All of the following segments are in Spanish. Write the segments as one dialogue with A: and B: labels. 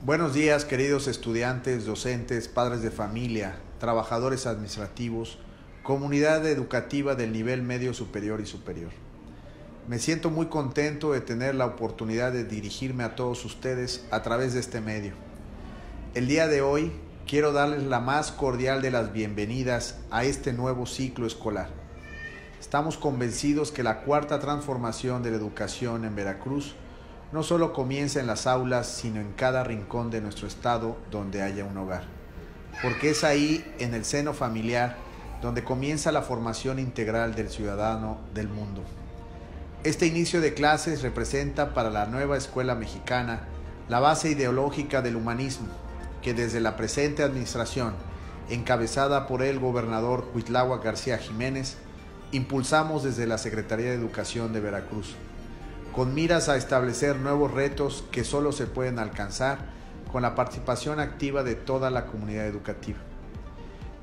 A: Buenos días, queridos estudiantes, docentes, padres de familia, trabajadores administrativos, comunidad educativa del nivel medio superior y superior. Me siento muy contento de tener la oportunidad de dirigirme a todos ustedes a través de este medio. El día de hoy quiero darles la más cordial de las bienvenidas a este nuevo ciclo escolar. Estamos convencidos que la cuarta transformación de la educación en Veracruz no solo comienza en las aulas, sino en cada rincón de nuestro estado donde haya un hogar. Porque es ahí, en el seno familiar, donde comienza la formación integral del ciudadano del mundo. Este inicio de clases representa para la nueva escuela mexicana la base ideológica del humanismo, que desde la presente administración, encabezada por el gobernador Huitlagua García Jiménez, impulsamos desde la Secretaría de Educación de Veracruz con miras a establecer nuevos retos que solo se pueden alcanzar con la participación activa de toda la comunidad educativa.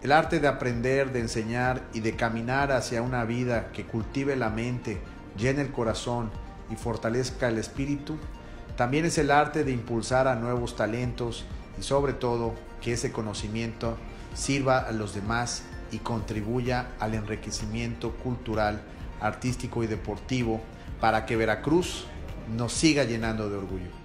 A: El arte de aprender, de enseñar y de caminar hacia una vida que cultive la mente, llene el corazón y fortalezca el espíritu, también es el arte de impulsar a nuevos talentos y sobre todo que ese conocimiento sirva a los demás y contribuya al enriquecimiento cultural, artístico y deportivo para que Veracruz nos siga llenando de orgullo.